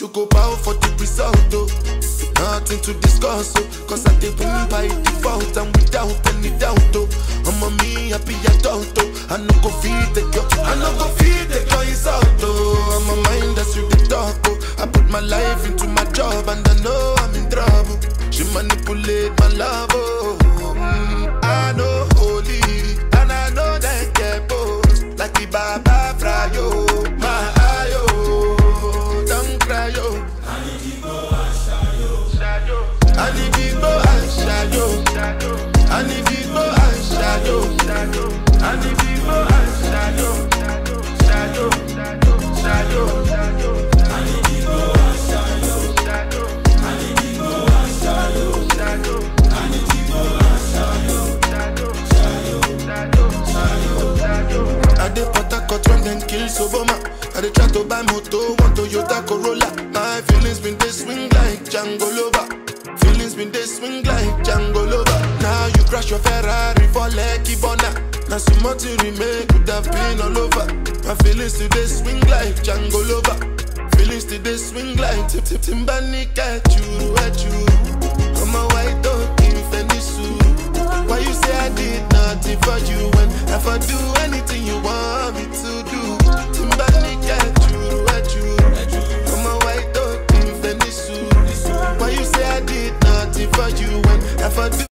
You go bow for the result, oh. Nothing to discuss, oh. Cause I did win by default and without any doubt, oh. I'm a me I happy adult, oh. I no go feed the girl, I no go feed the girl insult, oh. I'm a mind that's you the talk, oh. I put my life into my job and I know I'm in trouble. She manipulate my love, oh. Mm, I know holy and I know that get like the Baba Fryo, jangolova. Feelings been dey swing like jangolova. Now you crash your Ferrari. Now so much you remain could have been all over. My feelings today swing like jangolova. Feelings today swing like Tip Tip Timbani catch you, at you. I'm a white dog in Fendi suit. Why you say I did nothing for you when if I do anything you want me to do? Timbani catch you, at you. I'm a white dog in Fendi suit. Why you say I did nothing for you when if I do